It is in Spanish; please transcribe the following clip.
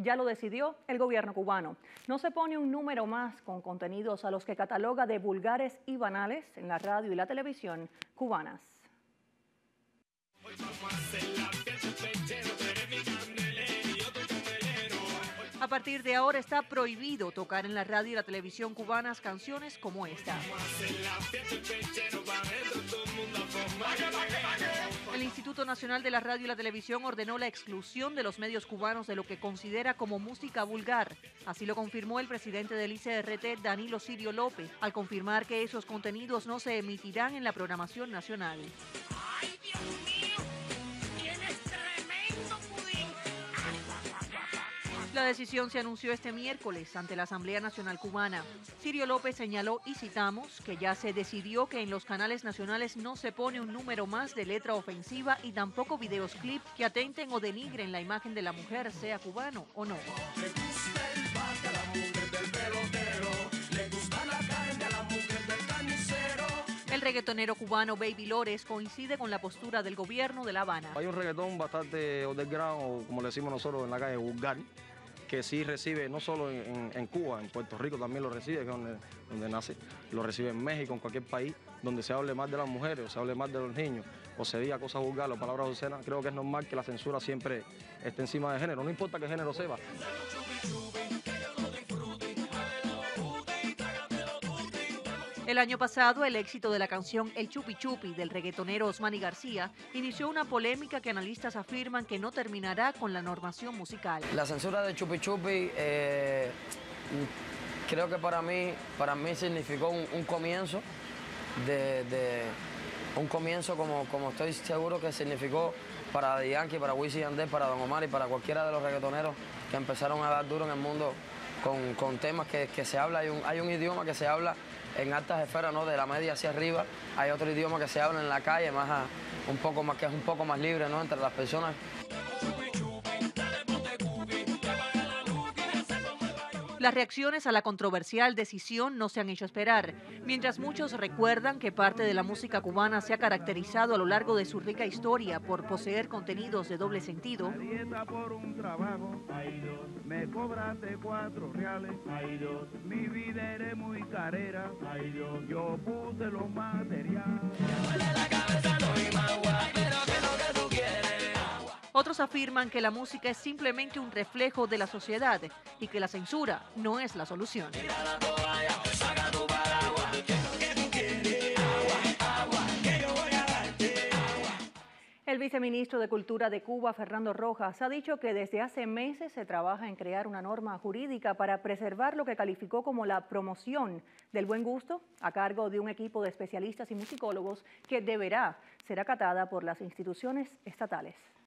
Ya lo decidió el gobierno cubano. No se pone un número más con contenidos a los que cataloga de vulgares y banales en la radio y la televisión cubanas. A partir de ahora está prohibido tocar en la radio y la televisión cubanas canciones como esta. Instituto Nacional de la Radio y la Televisión ordenó la exclusión de los medios cubanos de lo que considera como música vulgar. Así lo confirmó el presidente del ICRT, Danilo Sirio López, al confirmar que esos contenidos no se emitirán en la programación nacional. La decisión se anunció este miércoles ante la Asamblea Nacional Cubana. Sirio López señaló, y citamos, que ya se decidió que en los canales nacionales no se pone un número más de letra ofensiva y tampoco videos clip que atenten o denigren la imagen de la mujer, sea cubano o no. El reggaetonero cubano Baby Lores coincide con la postura del gobierno de La Habana. Hay un reggaetón bastante underground, o como le decimos nosotros en la calle, vulgar, que sí recibe, no solo en, Cuba, en Puerto Rico también lo recibe, que es donde, nace, lo recibe en México, en cualquier país donde se hable más de las mujeres, o se hable más de los niños, o se diga cosas vulgares o palabras obscenas, creo que es normal que la censura siempre esté encima de género, no importa qué género sea. El año pasado, el éxito de la canción El Chupi Chupi del reggaetonero Osmani García inició una polémica que analistas afirman que no terminará con la normación musical. La censura de Chupi Chupi eh, creo que para mí, para mí significó un, comienzo de, un comienzo como, como estoy seguro que significó para Yankee, para Wisin Yandel, para Don Omar y para cualquiera de los reggaetoneros que empezaron a dar duro en el mundo con, temas que, se habla, hay hay un idioma que se habla en altas esferas, ¿no? De la media hacia arriba, hay otro idioma que se habla en la calle, más un poco más que es un poco más libre, ¿no? Entre las personas. Las reacciones a la controversial decisión no se han hecho esperar, mientras muchos recuerdan que parte de la música cubana se ha caracterizado a lo largo de su rica historia por poseer contenidos de doble sentido. Otros afirman que la música es simplemente un reflejo de la sociedad y que la censura no es la solución. El viceministro de Cultura de Cuba, Fernando Rojas, ha dicho que desde hace meses se trabaja en crear una norma jurídica para preservar lo que calificó como la promoción del buen gusto a cargo de un equipo de especialistas y musicólogos que deberá ser acatada por las instituciones estatales.